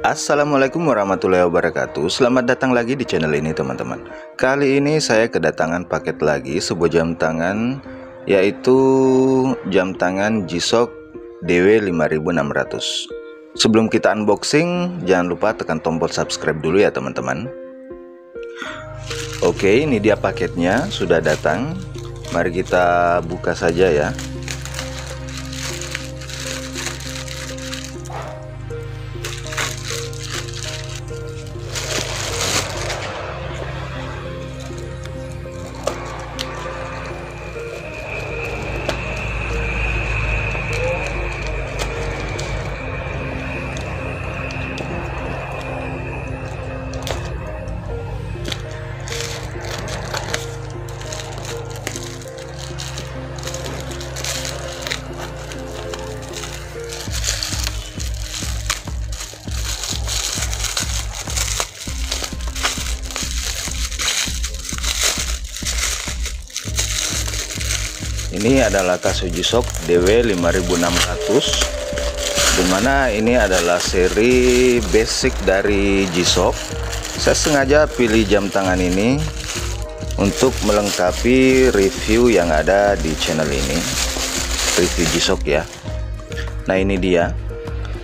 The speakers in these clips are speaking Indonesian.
Assalamualaikum warahmatullahi wabarakatuh. Selamat datang lagi di channel ini teman-teman. Kali ini saya kedatangan paket lagi sebuah jam tangan Yaitu jam tangan G-Shock DW5600 Sebelum kita unboxing jangan lupa tekan tombol subscribe dulu ya teman-teman. Oke ini dia paketnya sudah datang. Mari kita buka saja ya ini adalah Kasuji Shock DW 5600 di mana ini adalah seri basic dari G-Shock saya sengaja pilih jam tangan ini untuk melengkapi review yang ada di channel ini. Review G-Shock ya. Nah ini dia.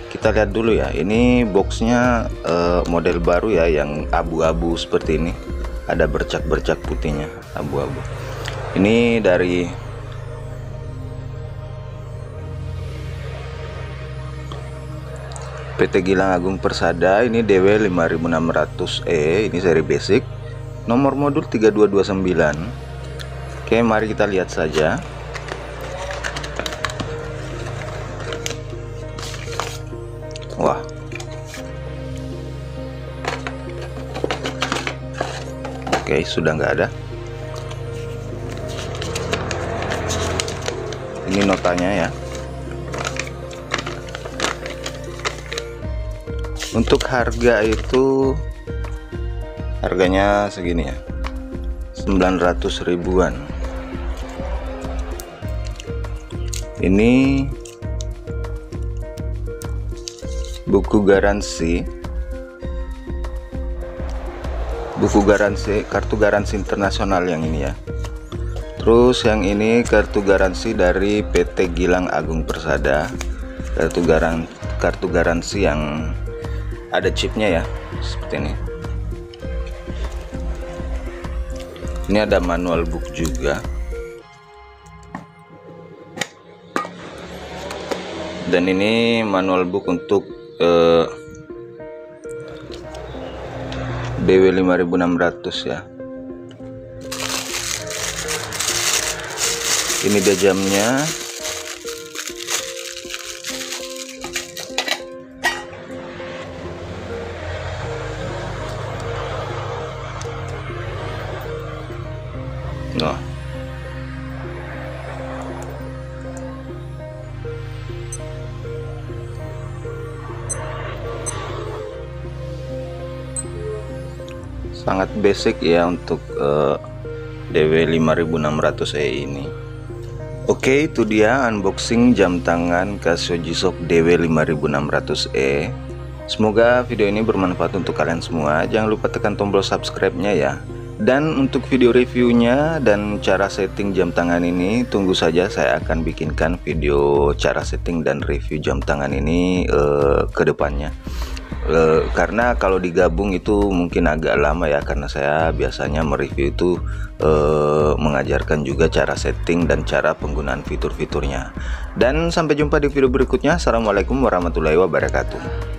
Kita lihat dulu ya. Ini boxnya uh, model baru ya yang abu-abu seperti ini. Ada bercak-bercak putihnya abu-abu. Ini dari PT Gilang Agung Persada ini DW 5600E ini seri basic. Nomor modul 3229 Oke mari kita lihat saja. Wah. Oke sudah nggak ada. Ini notanya ya untuk harga itu harganya segini ya. 900 ribuan. Ini buku garansi. Buku garansi kartu garansi internasional yang ini ya. Terus yang ini kartu garansi dari PT Gilang Agung Persada. Kartu garan kartu garansi yang ada chipnya ya seperti ini. Ini ada manual book juga. Dan ini manual book untuk uh, BW 5600 ya. Ini dia jamnya Sangat basic ya untuk uh, DW 5600E ini. Oke, itu dia unboxing jam tangan Casio G-Shock DW 5600E. Semoga video ini bermanfaat untuk kalian semua. Jangan lupa tekan tombol subscribe-nya ya dan untuk video reviewnya dan cara setting jam tangan ini tunggu saja saya akan bikinkan video cara setting dan review jam tangan ini uh, ke depannya uh, karena kalau digabung itu mungkin agak lama ya karena saya biasanya mereview itu uh, mengajarkan juga cara setting dan cara penggunaan fitur-fiturnya. Dan sampai jumpa di video berikutnya. Assalamualaikum warahmatullahi wabarakatuh